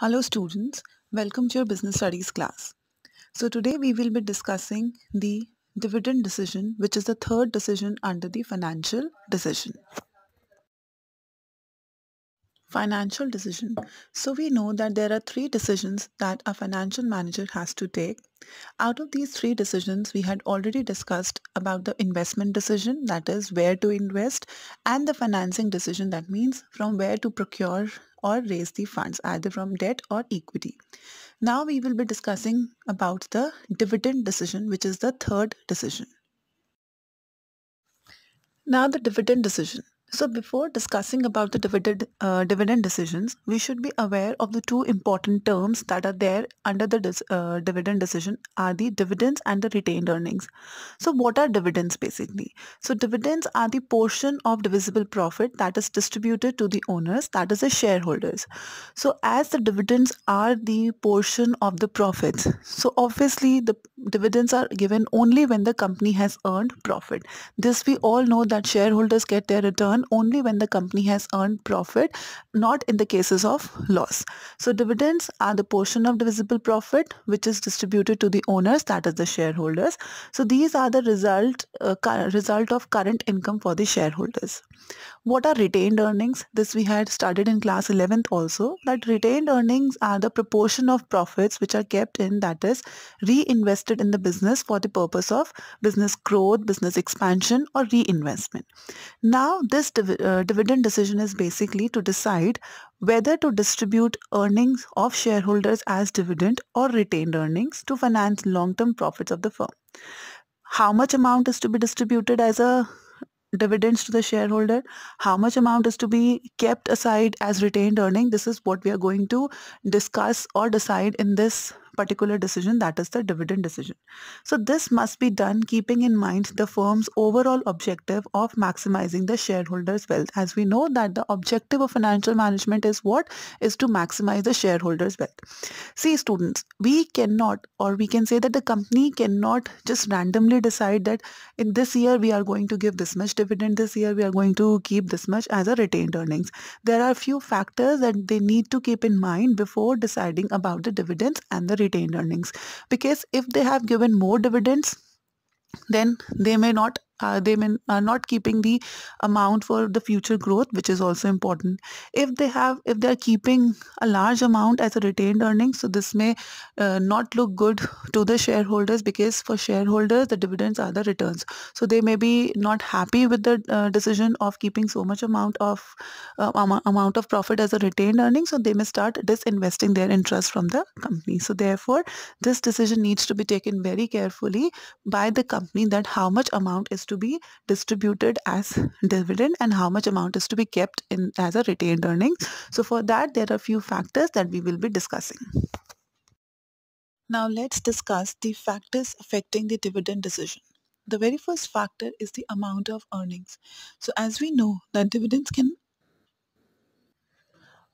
Hello students, welcome to your business studies class. So today we will be discussing the dividend decision which is the third decision under the financial decision. Financial decision. So we know that there are three decisions that a financial manager has to take. Out of these three decisions, we had already discussed about the investment decision, that is where to invest, and the financing decision, that means from where to procure or raise the funds, either from debt or equity. Now we will be discussing about the dividend decision, which is the third decision. Now the dividend decision. So before discussing about the dividend, uh, dividend decisions, we should be aware of the two important terms that are there under the uh, dividend decision are the dividends and the retained earnings. So what are dividends basically? So dividends are the portion of divisible profit that is distributed to the owners, that is the shareholders. So as the dividends are the portion of the profits, so obviously the dividends are given only when the company has earned profit. This we all know that shareholders get their return only when the company has earned profit, not in the cases of loss. So dividends are the portion of divisible profit which is distributed to the owners, that is the shareholders. So these are the result, uh, result of current income for the shareholders. What are retained earnings? This we had studied in class 11th also that retained earnings are the proportion of profits which are kept in that is reinvested in the business for the purpose of business growth, business expansion or reinvestment. Now this div uh, dividend decision is basically to decide whether to distribute earnings of shareholders as dividend or retained earnings to finance long-term profits of the firm. How much amount is to be distributed as a dividends to the shareholder how much amount is to be kept aside as retained earning this is what we are going to discuss or decide in this particular decision that is the dividend decision. So this must be done keeping in mind the firm's overall objective of maximizing the shareholders wealth as we know that the objective of financial management is what is to maximize the shareholders wealth. See students we cannot or we can say that the company cannot just randomly decide that in this year we are going to give this much dividend this year we are going to keep this much as a retained earnings. There are few factors that they need to keep in mind before deciding about the dividends and the retained earnings. Because if they have given more dividends then they may not uh, they may, are not keeping the amount for the future growth which is also important. If they have if they are keeping a large amount as a retained earnings so this may uh, not look good to the shareholders because for shareholders the dividends are the returns. So they may be not happy with the uh, decision of keeping so much amount of uh, amount of profit as a retained earnings so they may start disinvesting their interest from the company. So therefore this decision needs to be taken very carefully by the company that how much amount is to be distributed as dividend and how much amount is to be kept in as a retained earnings. So for that, there are a few factors that we will be discussing. Now let's discuss the factors affecting the dividend decision. The very first factor is the amount of earnings. So as we know that dividends can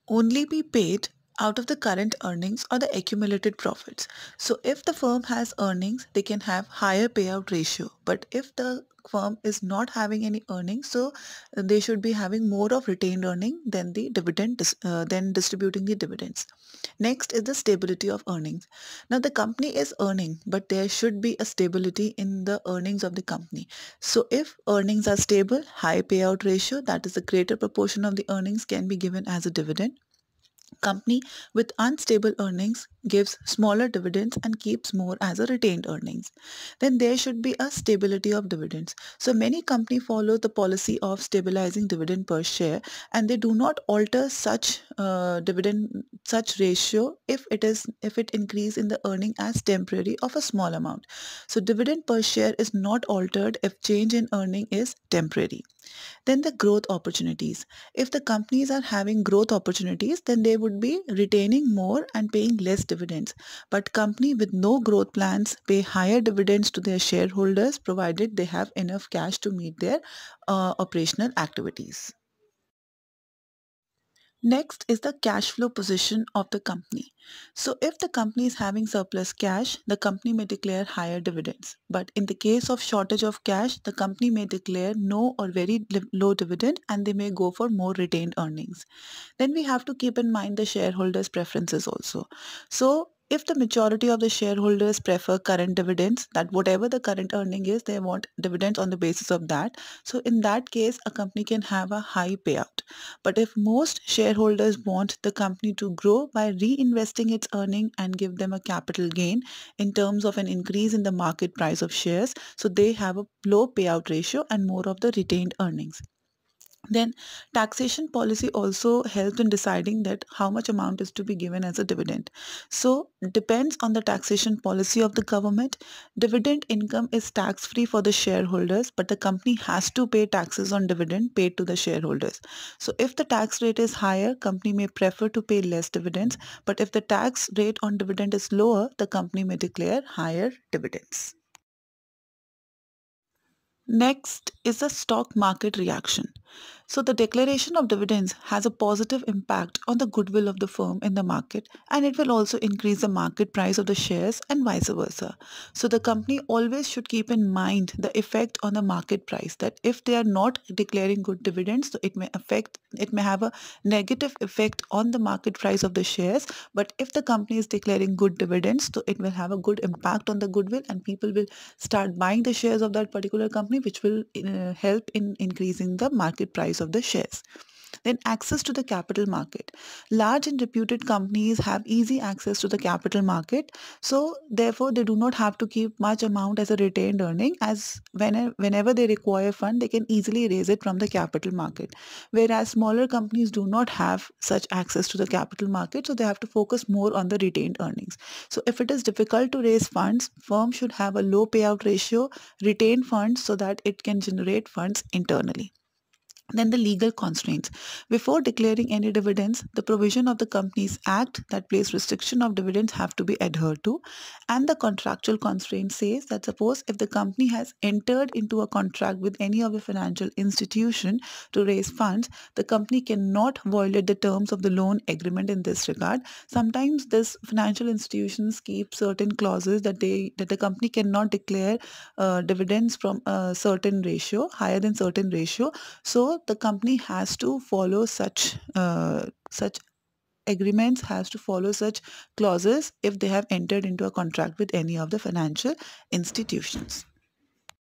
only be paid out of the current earnings or the accumulated profits. So if the firm has earnings, they can have higher payout ratio. But if the firm is not having any earnings so they should be having more of retained earning than the dividend uh, than distributing the dividends. Next is the stability of earnings. Now the company is earning but there should be a stability in the earnings of the company. So if earnings are stable high payout ratio that is a greater proportion of the earnings can be given as a dividend company with unstable earnings gives smaller dividends and keeps more as a retained earnings. Then there should be a stability of dividends. So many company follow the policy of stabilizing dividend per share and they do not alter such uh, dividend such ratio if it is if it increase in the earning as temporary of a small amount. So dividend per share is not altered if change in earning is temporary then the growth opportunities if the companies are having growth opportunities then they would be retaining more and paying less dividends. But company with no growth plans pay higher dividends to their shareholders provided they have enough cash to meet their uh, operational activities. Next is the cash flow position of the company. So if the company is having surplus cash, the company may declare higher dividends. But in the case of shortage of cash, the company may declare no or very low dividend and they may go for more retained earnings. Then we have to keep in mind the shareholders' preferences also. So if the majority of the shareholders prefer current dividends that whatever the current earning is they want dividends on the basis of that. So in that case a company can have a high payout. But if most shareholders want the company to grow by reinvesting its earning and give them a capital gain in terms of an increase in the market price of shares so they have a low payout ratio and more of the retained earnings then taxation policy also helps in deciding that how much amount is to be given as a dividend. So depends on the taxation policy of the government. Dividend income is tax free for the shareholders but the company has to pay taxes on dividend paid to the shareholders. So if the tax rate is higher, company may prefer to pay less dividends but if the tax rate on dividend is lower, the company may declare higher dividends. Next is the stock market reaction. So the declaration of dividends has a positive impact on the goodwill of the firm in the market and it will also increase the market price of the shares and vice versa. So the company always should keep in mind the effect on the market price that if they are not declaring good dividends so it may affect it may have a negative effect on the market price of the shares but if the company is declaring good dividends so it will have a good impact on the goodwill and people will start buying the shares of that particular company which will uh, help in increasing the market price price of the shares. Then access to the capital market. Large and reputed companies have easy access to the capital market. So therefore they do not have to keep much amount as a retained earning as whenever they require fund they can easily raise it from the capital market. Whereas smaller companies do not have such access to the capital market so they have to focus more on the retained earnings. So if it is difficult to raise funds, firm should have a low payout ratio, retain funds so that it can generate funds internally. Then the legal constraints. Before declaring any dividends, the provision of the Companies Act that place restriction of dividends have to be adhered to. And the contractual constraint says that suppose if the company has entered into a contract with any of the financial institution to raise funds, the company cannot violate the terms of the loan agreement in this regard. Sometimes this financial institutions keep certain clauses that they that the company cannot declare uh, dividends from a certain ratio, higher than certain ratio. The company has to follow such uh, such agreements has to follow such clauses if they have entered into a contract with any of the financial institutions.